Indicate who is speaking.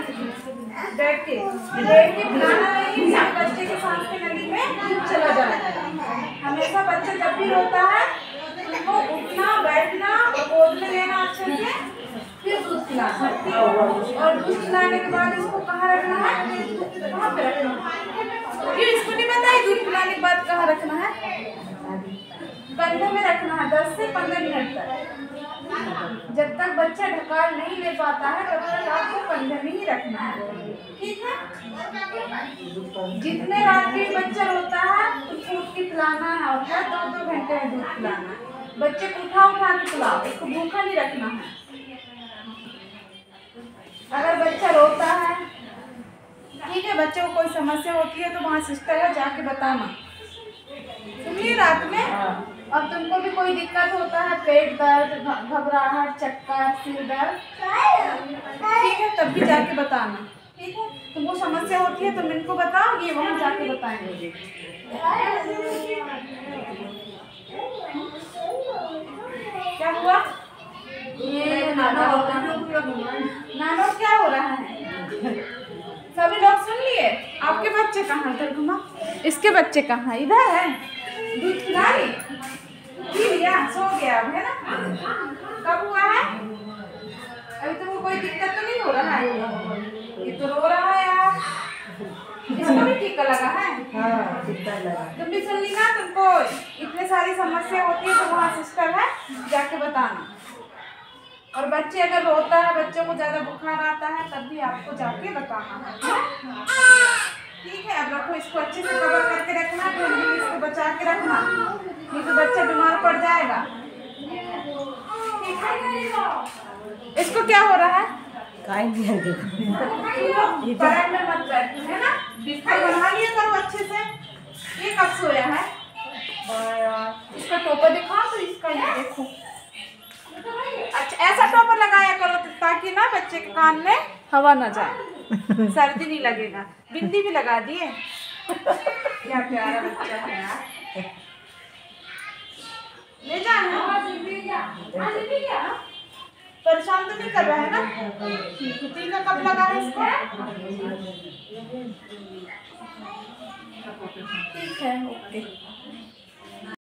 Speaker 1: के लेट के पिलाना नहीं बच्चे के सांस की नली में चला है। हमेशा बच्चा जब भी रोता है उनको उठना, बैठना गोद में लेना अच्छे से, फिर दूध पिलाना। और दूध पिलाने के बाद इसको कहाँ रखना है? कहाँ पे रखना है। क्यों, इसको नहीं पता है दूध पिलाने के बाद कहाँ रखना है? कंधे में रखना है, दस से पंद्रह मिनट तक। जब तक बच्चा ढकाल नहीं ले पाता है, तब तक आपको कंधे में ही रखना है। ठीक है? जितने रात के बच्चा रोता है उसको उठ के पिलाना है और हर दो दो घंटे में दूध पिलाना है। बच्चे को उठा उठा के पिलाओ, उसको भूखा नहीं रखना है। अगर बच्चा रोता है, ठीक है, बच्चे को कोई समस्या होती है तो वहाँ सिस्टर है, जाके बताना। सुनिए रात में। अब तुमको भी कोई दिक्कत होता है? पेट दर्द घबराहट, चक्कर, सिर दर्द? ठीक है, तब भी जाके बताना। ठीक है? तुमको समस्या होती है तुम इनको बताओ, ये वहाँ जाके बताएँगे। क्या हुआ? ये नानो नानो क्या हो रहा है? सभी लोग सुन लिए? आपके बच्चे कहाँ इधर घुमा। इसके बच्चे कहाँ इधर है। दूध पिलाई पी लिया सो गया अब है ना कब हुआ है अभी तुमको कोई दिक्कत तो नहीं हो रहा है ये तो रो रहा है यार इसको भी टीका लगा है
Speaker 2: हाँ
Speaker 1: तुम भी सुन ली ना तुमको इतने सारी समस्या होती है तो वहाँ सिस्टर है जाके बताना और बच्चे अगर रोता है बच्चों को ज़्यादा बुखार आता है तब भी आपको जाके बताना है। है रखो इसको अच्छे से कवर करके रखना फिर भी इसको बचा के रखना। नहीं तो बच्चा बीमार पड़ जाएगा। इसको क्या हो रहा है?
Speaker 2: काय दिया देखो।
Speaker 1: पैर में मत बैठ है ना? बिस्तर बनवा लिया करो अच्छे से। ये कब सोया है? इसका टोपर दिखाओ तो इसका ये देखो। अच्छा ऐसा टोपर लगाया करो ताकि ना बच्चे के कान में हवा ना जाए। सर्दी नहीं लगेगा। बिंदी भी लगा दिए। क्या प्यारा बच्चा है यार। ले जा परेशान तो नहीं कर रहा है ना? टीका का कब लगा है इसको? ठीक है, ओके।